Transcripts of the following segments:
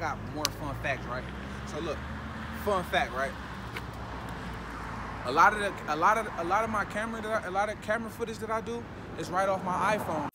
got more fun facts, right? So look, fun fact, right? A lot of the, a lot of, a lot of my camera, that I, a lot of camera footage that I do is right off my iPhone.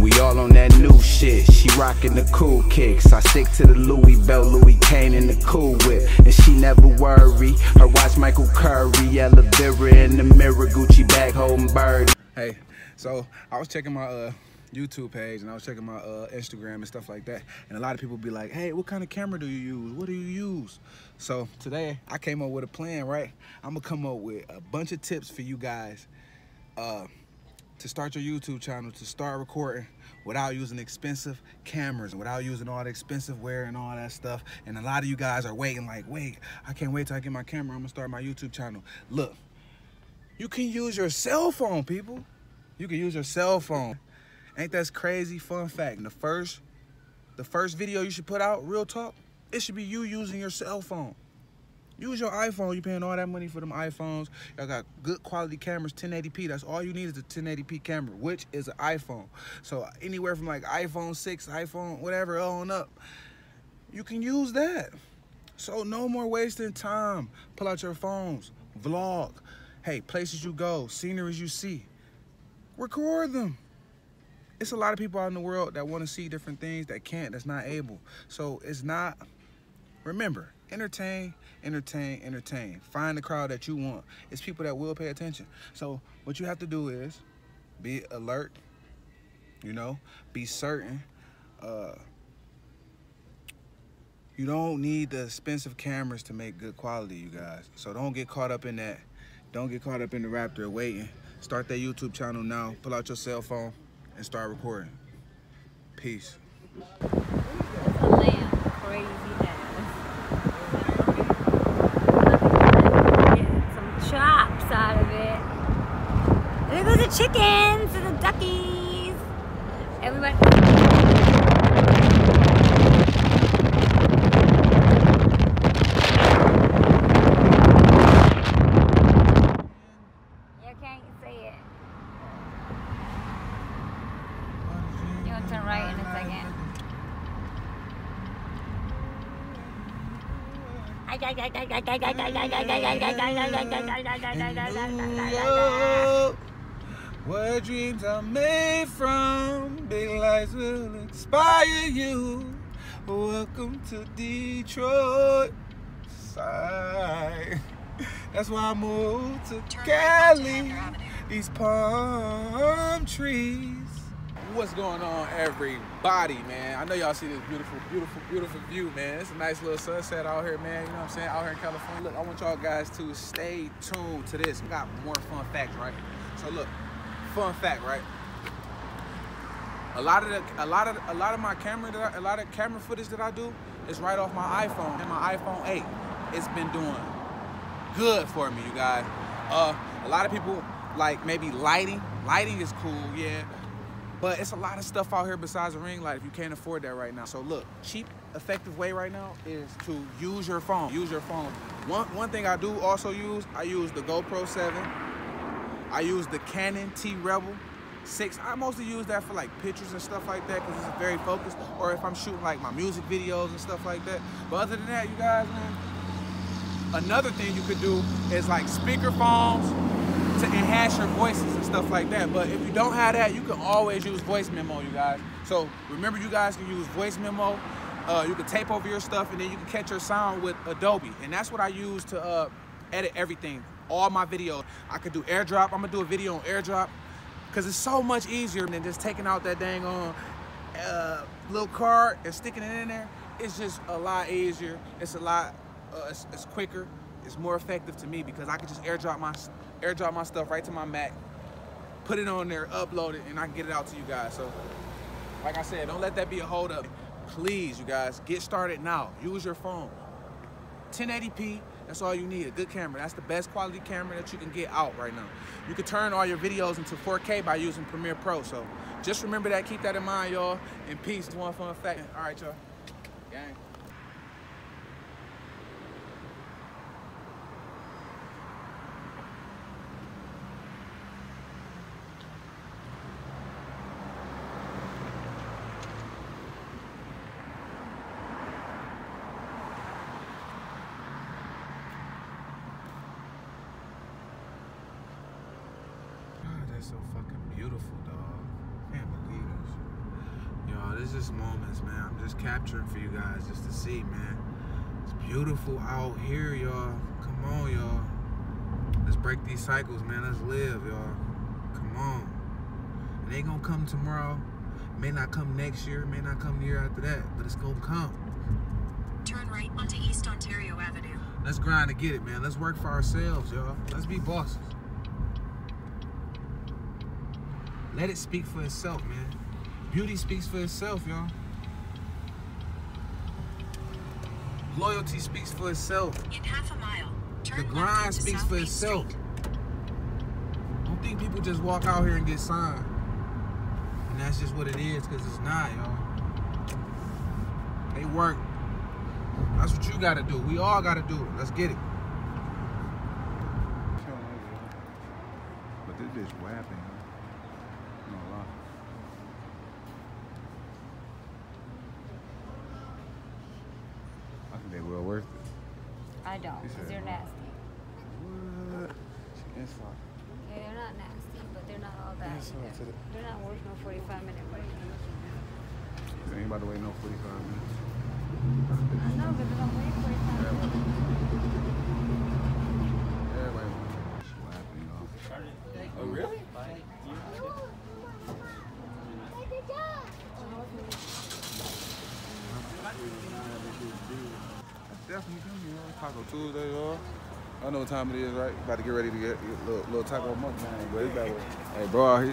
We all on that new shit. She rockin' the cool kicks. I stick to the Louis belt, Louis Kane in the cool whip. And she never worry. Her watch Michael Curry, Ella Vera in the mirror, Gucci bag holding bird. Hey, so I was checking my uh, YouTube page and I was checking my uh, Instagram and stuff like that. And a lot of people be like, hey, what kind of camera do you use? What do you use? So today I came up with a plan, right? I'm gonna come up with a bunch of tips for you guys uh, to start your YouTube channel, to start recording without using expensive cameras, without using all the expensive wear and all that stuff. And a lot of you guys are waiting like, wait, I can't wait till I get my camera. I'm gonna start my YouTube channel. Look, you can use your cell phone, people. You can use your cell phone. Ain't that crazy? Fun fact. The first, the first video you should put out, real talk, it should be you using your cell phone. Use your iPhone. You're paying all that money for them iPhones. Y'all got good quality cameras, 1080p. That's all you need is a 1080p camera, which is an iPhone. So anywhere from like iPhone 6, iPhone, whatever on up, you can use that. So no more wasting time. Pull out your phones, vlog. Hey, places you go, sceneries you see. Record them. It's a lot of people out in the world that want to see different things that can't, that's not able. So it's not, remember, entertain, entertain, entertain. Find the crowd that you want. It's people that will pay attention. So what you have to do is be alert, you know, be certain. Uh, you don't need the expensive cameras to make good quality, you guys. So don't get caught up in that. Don't get caught up in the raptor waiting. Start that YouTube channel now. Pull out your cell phone and start recording. Peace. It's a lamb. Crazy ass. Get some chops out of it. There goes the chickens and the duckies. Everybody. You can't see it. Gonna turn right in a second. Hallelujah. Where dreams are made from, big lights will inspire you. Welcome to Detroit side. That's why I moved to Cali. These palm trees. What's going on, everybody, man? I know y'all see this beautiful, beautiful, beautiful view, man. It's a nice little sunset out here, man. You know what I'm saying? Out here in California. Look, I want y'all guys to stay tuned to this. We got more fun facts, right? So look, fun fact, right? A lot of the, a lot of, a lot of my camera, that I, a lot of camera footage that I do is right off my iPhone and my iPhone 8. It's been doing good for me, you guys. Uh, a lot of people like maybe lighting. Lighting is cool, yeah. But it's a lot of stuff out here besides a ring light if you can't afford that right now. So look, cheap, effective way right now is to use your phone. Use your phone. One one thing I do also use, I use the GoPro 7. I use the Canon T Rebel 6. I mostly use that for like pictures and stuff like that because it's very focused. Or if I'm shooting like my music videos and stuff like that. But other than that, you guys, man, another thing you could do is like speaker phones to enhance your voices and stuff like that. But if you don't have that, you can always use voice memo, you guys. So remember, you guys can use voice memo. Uh, you can tape over your stuff, and then you can catch your sound with Adobe. And that's what I use to uh, edit everything, all my videos. I could do AirDrop. I'm gonna do a video on AirDrop because it's so much easier than just taking out that dang on uh, little card and sticking it in there. It's just a lot easier. It's a lot. Uh, it's, it's quicker. It's more effective to me because I can just AirDrop my AirDrop my stuff right to my Mac, put it on there, upload it, and I can get it out to you guys. So, like I said, don't let that be a hold up. Please, you guys, get started now. Use your phone. 1080p, that's all you need, a good camera. That's the best quality camera that you can get out right now. You can turn all your videos into 4K by using Premiere Pro. So just remember that, keep that in mind, y'all. And peace, one fun fact. All right, y'all. Gang. so fucking beautiful, dog. Can't believe this. Y'all, this is moments, man. I'm just capturing for you guys just to see, man. It's beautiful out here, y'all. Come on, y'all. Let's break these cycles, man. Let's live, y'all. Come on. It ain't gonna come tomorrow. May not come next year. May not come the year after that. But it's gonna come. Turn right onto East Ontario Avenue. Let's grind to get it, man. Let's work for ourselves, y'all. Let's be bosses. Let it speak for itself, man. Beauty speaks for itself, y'all. Loyalty speaks for itself. In half a mile, turn The left grind speaks South for Main itself. Street. Don't think people just walk out here and get signed. And that's just what it is, because it's not, y'all. They work. That's what you gotta do. We all gotta do it. Let's get it. But this bitch whapping, huh? No lie. I think they well worth it. I don't, because they're nasty. What? She inside. Okay, they're not nasty, but they're not all sir, either. They're not worth no 45 minute break. They ain't about to wait no 45 minutes. I know, but they don't wait 45 minutes. Everybody She whapping, y'all. Oh, really? Definitely come here. Taco Tuesday, y'all. I know what time it is, right? About to get ready to get a little, little taco mukbang, but it's about Hey, bro, he,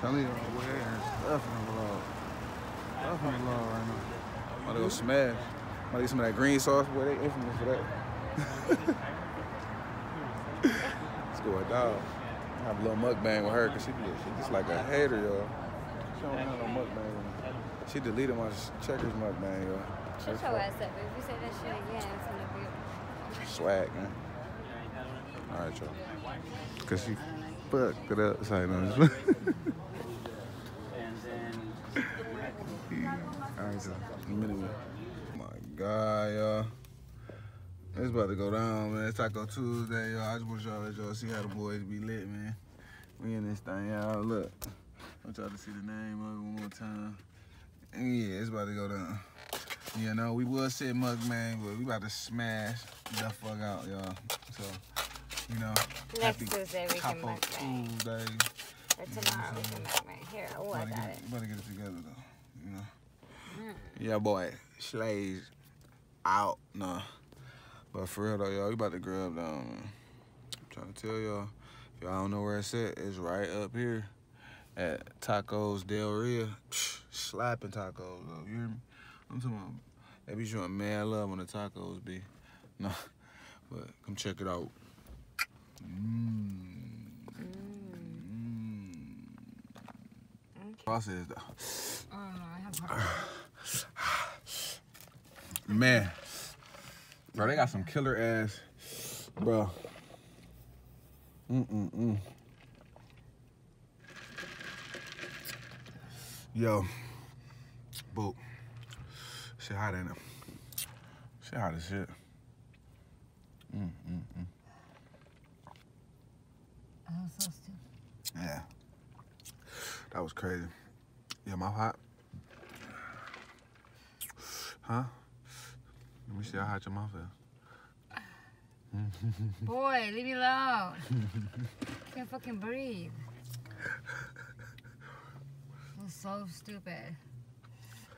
telling you, boy, there's stuff in the vlog. Stuff in the vlog right now. I'm About to go smash. About to get some of that green sauce, boy, they infamous for that. Let's go, a dog. Have a little mukbang with her, because she, be- she just like a hater, y'all. She don't have no mukbang with me. She deleted my checkers mukbang, y'all. Shut your ass up. If you say that shit again, it's gonna be. Swag, man. All right, y'all. Cause she fucked it up. Sorry, no. All right, y'all. Oh my God, y'all. It's about to go down, man. It's Taco Tuesday, y'all. I just want y'all to let y'all see how the boys be lit, man. We in this thing, y'all. Look. I want y'all to see the name of it one more time. And yeah, it's about to go down. You know, we will say mukbang, but we about to smash the fuck out, y'all. So, you know, Next happy Tuesday we can Taco mukbang. Tuesday. Or tomorrow we can mukbang. Here, oh, I got get, it. it, better get it together though. You know. Mm. Yeah, boy. Slays out. Nah. But for real though, y'all, we about to grab down. I'm trying to tell y'all. If y'all don't know where it's at, it's right up here at Tacos Del Rio. Slapping tacos though. You hear me? I'm talking about they be showing mad love on the tacos be. No. But come check it out. Mmm. Mmm. Process. Oh, I have heart. Man, bro, they got some killer ass, bro. Mm mm mm. Yo, boot. Shit hot in it. Shit hot as shit. Mm mm mm. Oh, so stupid. Yeah, that was crazy. Yeah, my hot. Huh? Let me see how hot your mouth is. Boy, leave me alone. Can't fucking breathe. That's so stupid.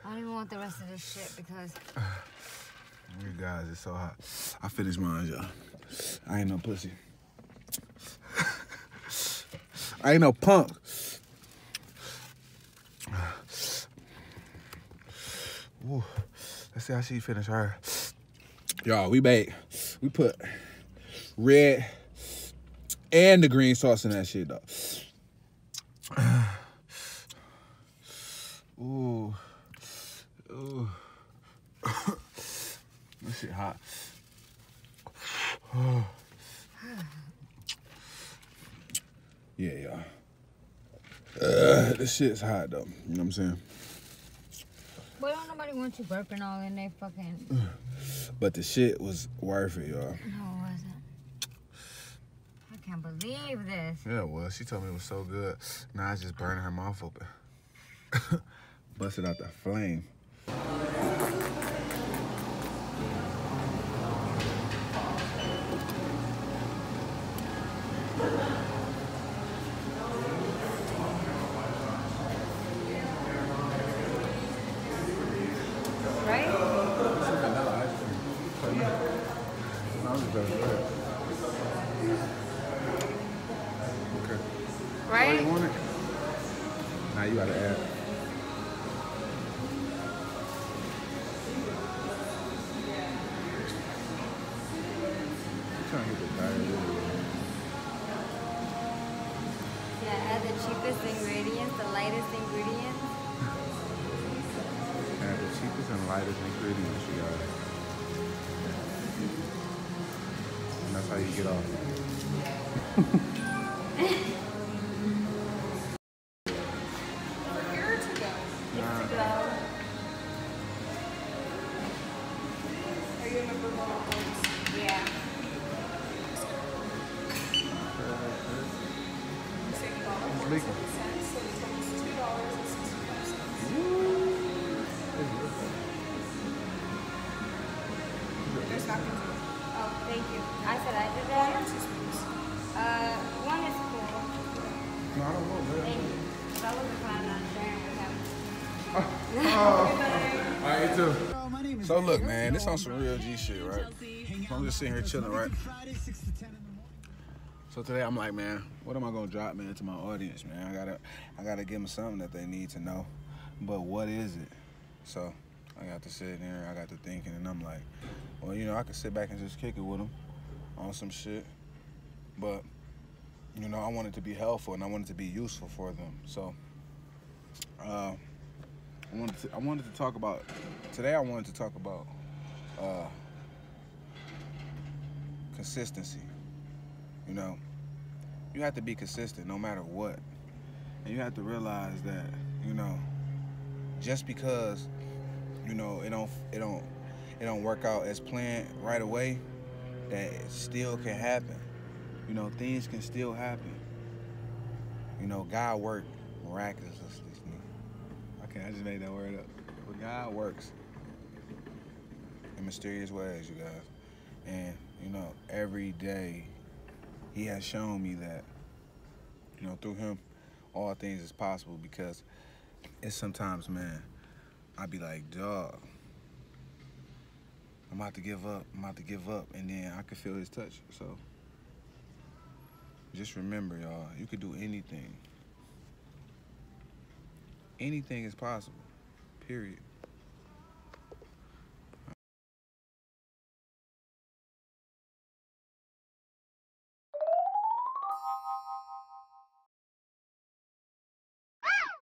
I don't even want the rest of this shit because You guys, it's so hot. I finished mine, y'all. I ain't no pussy. I ain't no punk. Ooh, let's see how she finished her. Y'all, we made, we put red and the green sauce in that shit, though. This shit hot. yeah, y'all. Uh, this shit's hot though. You know what I'm saying? Boy, don't nobody want you burping all in their fucking. But the shit was worth it, y'all. No, it wasn't. I can't believe this. Yeah, well, she told me it was so good. Now it's just burning her mouth open. Busted out the flame. Right? Add the cheapest ingredients, the lightest ingredients. Add the cheapest and lightest ingredients, you guys. And that's how you get off. It's leaking. Oh, thank you. I said I did that. Uh, one is cool. No, I don't know, man. Thank you. But I wasn't planning on sharing with him. All right, you too. So look, man, this on some real G shit, right? I'm just sitting here chilling, right? So today I'm like, man, what am I gonna drop, man, to my audience, man? I gotta, I gotta give them something that they need to know, but what is it? So I got to sit there, I got to thinking, and I'm like, well, you know, I could sit back and just kick it with them on some shit, but you know, I want it to be helpful and I want it to be useful for them. So, uh, I wanted to, I wanted to talk about today. I wanted to talk about uh, consistency. You know, you have to be consistent no matter what, and you have to realize that you know, just because you know it don't it don't it don't work out as planned right away, that still can happen. You know, things can still happen. You know, God worked miraculously. Okay, I just made that word up. But God works in mysterious ways, you guys. And, you know, every day he has shown me that, you know, through him, all things is possible because it's sometimes, man, I'd be like, dog, I'm about to give up. I'm about to give up. And then I could feel his touch. So just remember, y'all, you could do anything. Anything is possible. Period.